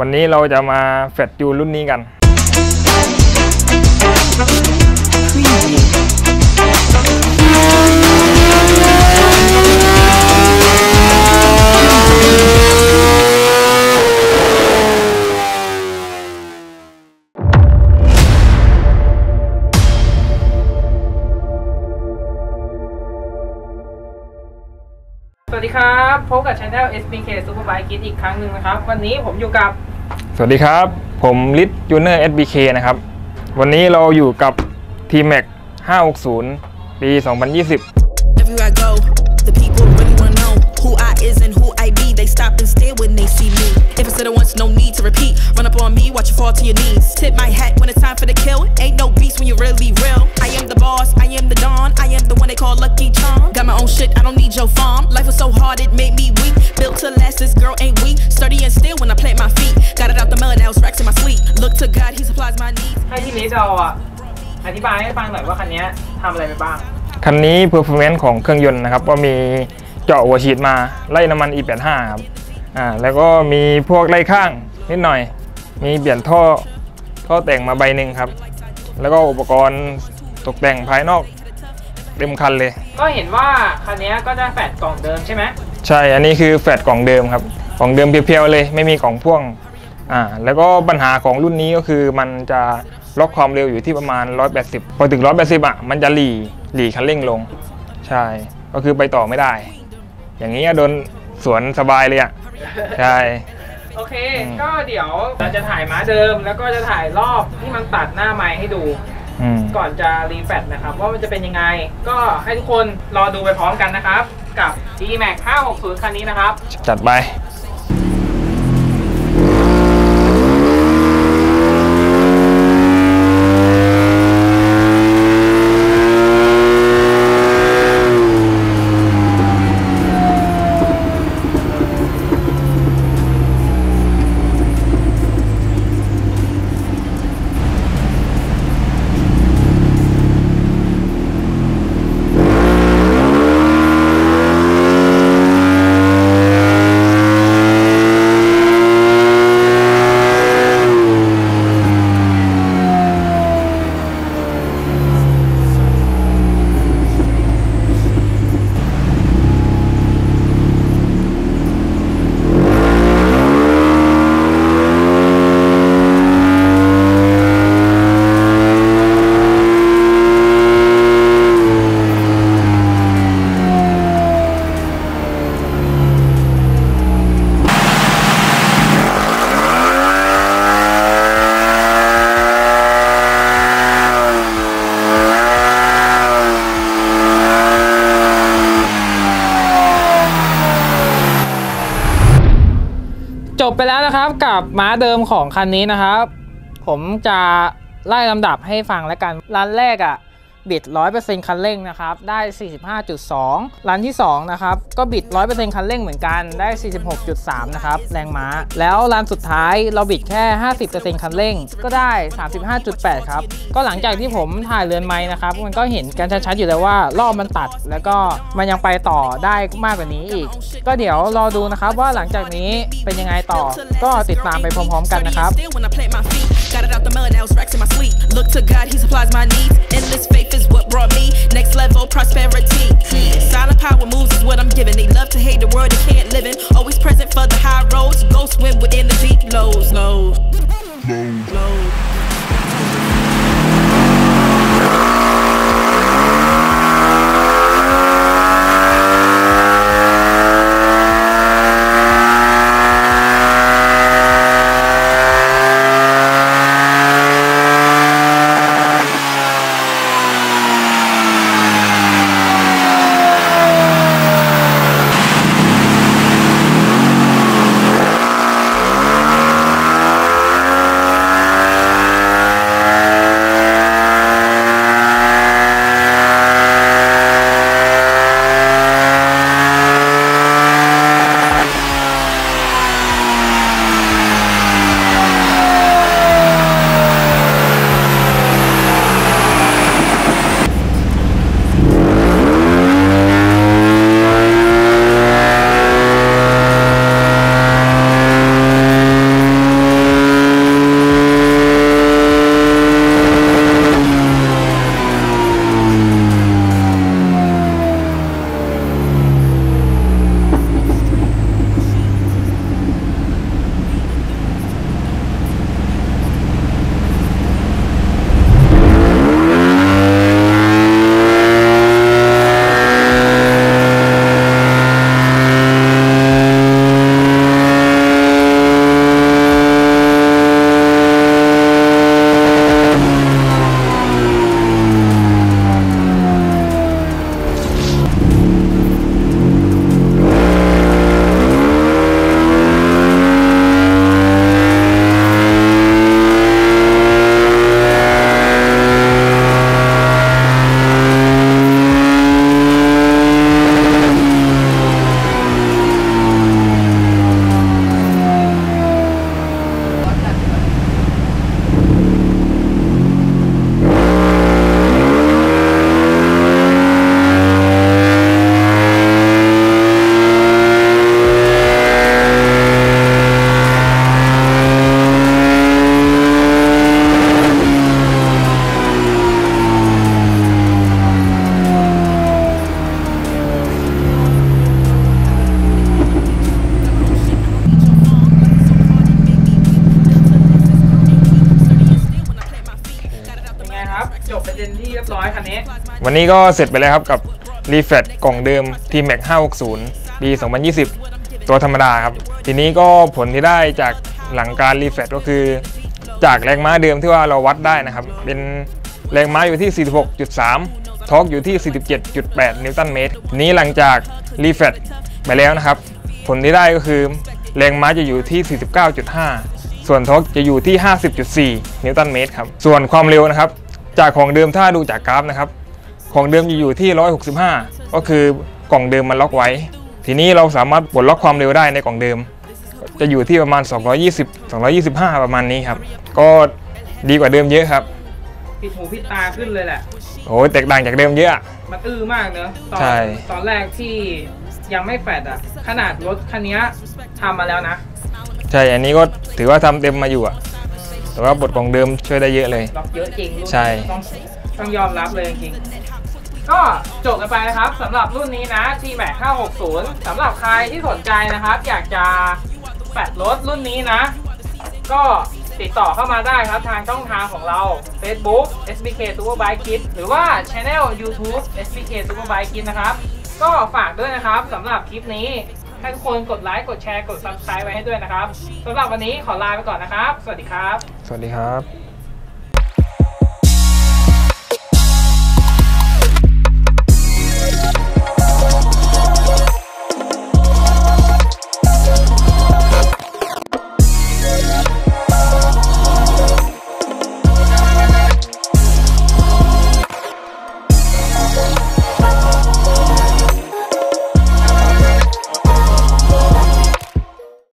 วันนี้เราจะมาแฟดยูรุ่นนี้กันส ครับ พบกับช anel SBK Superbike Kit อีกครั้งหนึ่งนะครับ วันนี้ผมอยู่กับ สวัสดีครับ ผมลิทจูเนอร์ SBK นะครับ วันนี้เราอยู่กับ T-Max 560 ปี 2020 Everywhere I go, the people really wanna know who I is and who I be. They stop and stare when they see me. If I said it once, no need to repeat. Run up on me, watch you fall to your knees. Tip my hat when it's time for the kill. Ain't no beast when you're really real. I am the boss, I am the dawn. I am the one they call Lucky Charm. Got my own shit, I don't need your farm. Life was so hard, it made me weak. Built to last, this girl ain't weak. Sturdy and still when I plant my feet. Got it out the mud, now it's racks in my sleep. Look to God, He supplies my needs. ให้ที่ลิสเราอะอธิบายให้ฟังหน่อยว่าคันนี้ทำอะไรไปบ้าง คันนี้ performance ของเครื่องยนต์นะครับก็มีเจาะหัวฉีดมาไล่น้ำมัน E85 ครับอ่าแล้วก็มีพวกไล่ข้างนิดหน่อย มีเปลี่ยนท่อท่อแต่งมาใบหนึ่งครับ แล้วก็อุปกรณ์ตกแต่งภายนอก เต็มคันเลย ก็เห็นว่าคันนี้ก็จะแฟดกล่องเดิมใช่ไหมใช่อันนี้คือแฟดกล่องเดิมครับกล่องเดิมเพียวๆเลยไม่มีกล่องพ่วงอ่าแล้วก็ปัญหาของรุ่นนี้ก็คือมันจะล็อกความเร็วอยู่ที่ประมาณ 180 พอถึง 180 อะ มันจะหลีหลีคันเร่งลง ใช่ ก็คือไปต่อไม่ได้ อย่างนี้โดนสวนสบายเลยอะ ใช่ โอเคอืมก็เดี๋ยวเราจะถ่ายม้าเดิม แล้วก็จะถ่ายรอบที่มันตัดหน้าไม้ให้ดูอืม ก่อนจะรีแฟดนะครับ ว่ามันจะเป็นยังไง ก็ให้ทุกคนรอดูไปพร้อมกันนะครับ กับ D-Max 560 คันนี้นะครับ จัดไป จบไปแล้วนะครับกับม้าเดิมของคันนี้นะครับ ผมจะไล่ลำดับให้ฟังแล้วกันร้านแรกอะ่ะ บิด 100%คันเร่งนะครับ ได้ 45.2ร้านที่ 2 นะครับ ก็บิด 100%คันเร่งเหมือนกัน ได้ 46.3 นะครับ แรงม้า แล้วร้านสุดท้ายเราบิดแค่ 50%คันเร่ง ก็ได้ 35.8 ครับ ก็หลังจากที่ผมถ่ายเรือนไม้นะครับ มันก็เห็นกันชัดๆอยู่แล้วว่ารอบมันตัด แล้วก็มันยังไปต่อได้มากกว่านี้อีก ก็เดี๋ยวรอดูนะครับว่าหลังจากนี้เป็นยังไงต่อ ก็ติดตามไปพร้อมๆ กันนะครับ Got it out the mud, now it's racks in my sleep. Look to God, He supplies my needs. Endless faith is what brought me next level prosperity. Silent power moves is what I'm giving. They love to hate the world they can't live in. Always present for the high roads. Go swim within the deep lows. Lows. Lows. เวันนี้ก็เสร็จไปแล้วครับกับรีแฟตกล่องเดิม t m a x 560 ปี 2020 ตัวธรรมดาครับ ทีนี้ก็ผลที่ได้จากหลังการ reflash ก็คือ จากแรงม้าเดิมที่ว่าเราวัดได้นะครับ เป็นแรงม้าอยู่ที่ 46.3 torque อยู่ที่ 47.8 นิวตันเมตร นี้หลังจาก reflash ไปแล้วนะครับ ผลที่ได้ก็คือแรงม้าจะอยู่ที่ 49.5 ส่วน torque จะอยู่ที่ 50.4 นิวตันเมตรครับ ส่วนความเร็วนะครับ จากของเดิมถ้าดูจากกราฟนะครับ ของเดิมจะอยู่ที่ 165 ก็คือกล่องเดิมมันล็อกไว้ ทีนี้เราสามารถปลดล็อกความเร็วได้ในกล่องเดิม จะอยู่ที่ประมาณ 220 225 ประมาณนี้ครับ ก็ดีกว่าเดิมเยอะครับผิดหูผิดตาขึ้นเลยแหละโอ้ยแตกต่างจากเดิมเยอะอะ มันอื้อมากเนอะตอนใช่ ตอนแรกที่ยังไม่แฟดอะขนาดรถคันนี้ทำมาแล้วนะ ใช่ อันนี้ก็ถือว่าทำเต็มมาอยู่อะแต่ว่าบทกล่องเดิมช่วยได้เยอะเลย ล็อกเยอะจริงรุ่นนี้ใช่ ต้องต้องยอมรับเลยจริงๆ ก็จบกันไปนะครับสำหรับรุ่นนี้นะ T Max 560สำหรับใครที่สนใจนะครับ อยากจะแปดรถรุ่นนี้นะ ก็ติดต่อเข้ามาได้ครับทางช่องทางของเรา Facebook SBK Superbike Kit หรือว่า Channel YouTube SBK Superbike Kit นะครับ ก็ฝากด้วยนะครับสำหรับคลิปนี้ ให้ทุกคนกดไลค์ กดแชร์ กด Subscribe ไว้ให้ด้วยนะครับสำหรับวันนี้ขอลาไปก่อนนะครับ สวัสดีครับ สวัสดีครับ